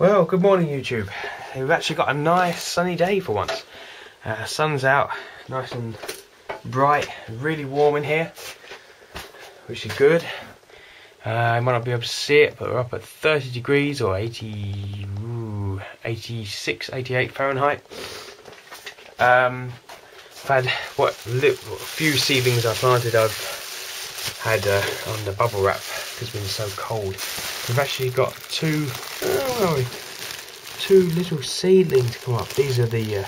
Well, good morning YouTube. We've actually got a nice sunny day for once. Uh, sun's out, nice and bright, really warm in here, which is good. Uh, I might not be able to see it, but we're up at 30 degrees or 80, ooh, 86, 88 Fahrenheit. Um, I've had what, a few seedlings I planted. I've had uh, on the bubble wrap because it's been so cold. We've actually got two, oh, two little seedlings come up. These are the, uh,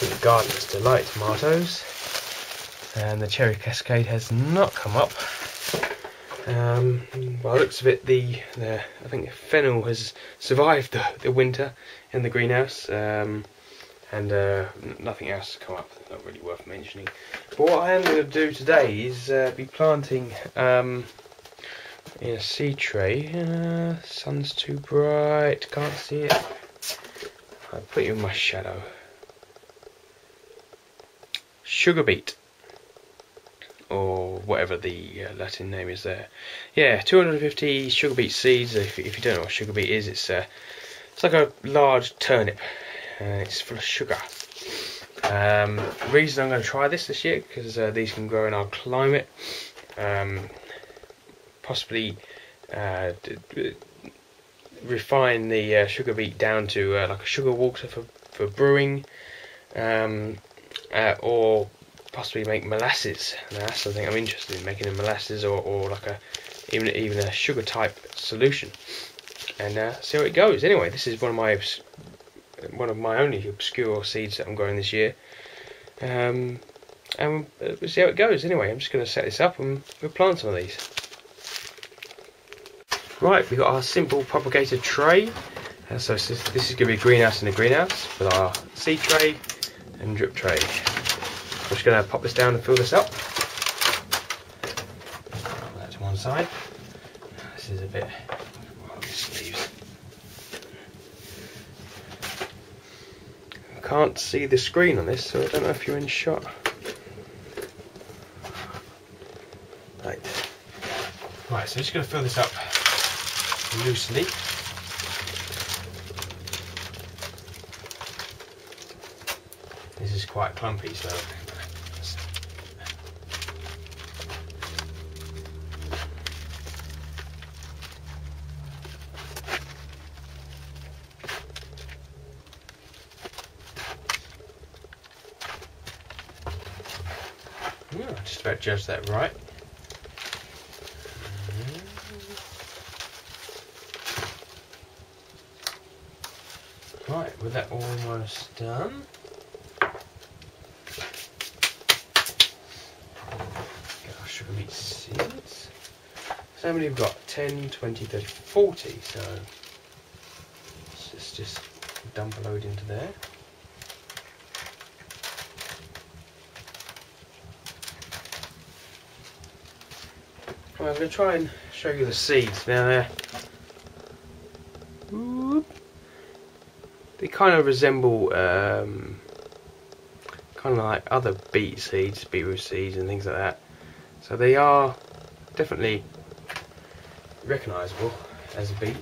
the Gardener's Delight tomatoes, and the Cherry Cascade has not come up. Um, by the looks of it, the, the I think fennel has survived the, the winter in the greenhouse. Um, and uh, nothing else has come up not really worth mentioning. But what I am going to do today is uh, be planting um, in a seed tray. Uh, sun's too bright can't see it. I'll put you in my shadow. Sugar beet. Or whatever the uh, Latin name is there. Yeah 250 sugar beet seeds if, if you don't know what sugar beet is it's uh, it's like a large turnip and it's full of sugar. Um, reason I'm going to try this this year because uh, these can grow in our climate. Um, possibly uh, refine the uh, sugar beet down to uh, like a sugar water for, for brewing, um, uh, or possibly make molasses. Now that's something I'm interested in making a molasses or, or like a even even a sugar type solution, and uh, see how it goes. Anyway, this is one of my one of my only obscure seeds that I'm growing this year. Um, and we'll see how it goes. Anyway, I'm just going to set this up and we'll plant some of these. Right, we've got our simple propagator tray. Uh, so this, is going to be a greenhouse in a greenhouse with our seed tray and drip tray. I'm just going to pop this down and fill this up. Put that to one side. This is a bit can't see the screen on this, so I don't know if you're in shot. Right. Right, so I'm just going to fill this up loosely. This is quite clumpy, so Yeah, just about judge that right. Mm-hmm. Right, with that almost done. Our sugar beet seeds. So how many we've got? 10, 20, 30, 40. So let's just dump a load into there. I'm going to try and show you the seeds. Now, uh, they kind of resemble um, kind of like other beet seeds, beetroot seeds and things like that. So they are definitely recognisable as a beet.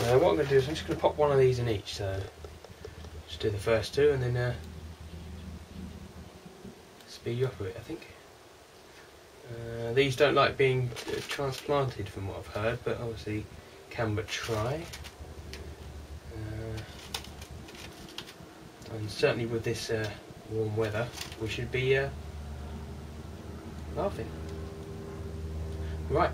Uh, what I'm going to do is I'm just going to pop one of these in each. So just do the first two and then uh, speed you up a bit, I think. Uh, these don't like being transplanted from what I've heard, but obviously can but try. Uh, and certainly with this uh, warm weather, we should be uh, laughing. Right,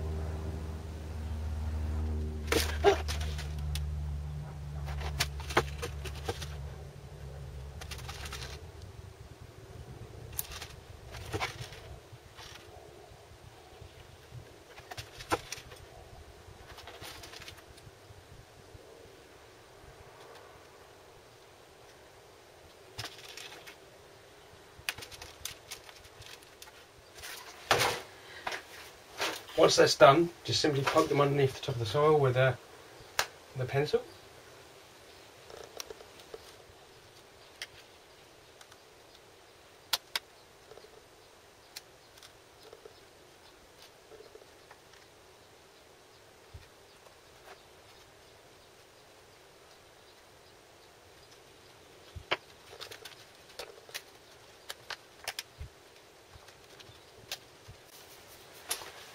Once that's done, just simply poke them underneath the top of the soil with uh, a, a pencil.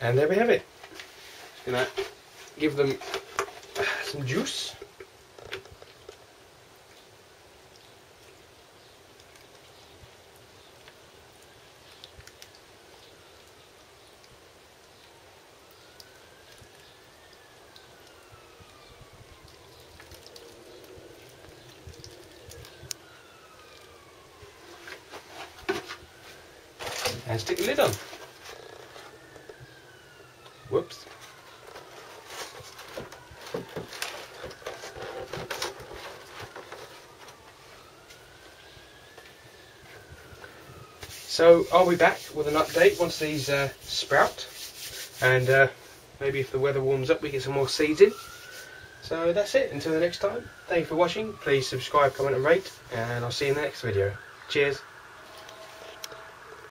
And there we have it. Just gonna give them some juice. and stick the lid on. So I'll be back with an update once these uh, sprout and uh, maybe if the weather warms up we get some more seeds in. So that's it, until the next time, thank you for watching, please subscribe, comment and rate and I'll see you in the next video. Cheers!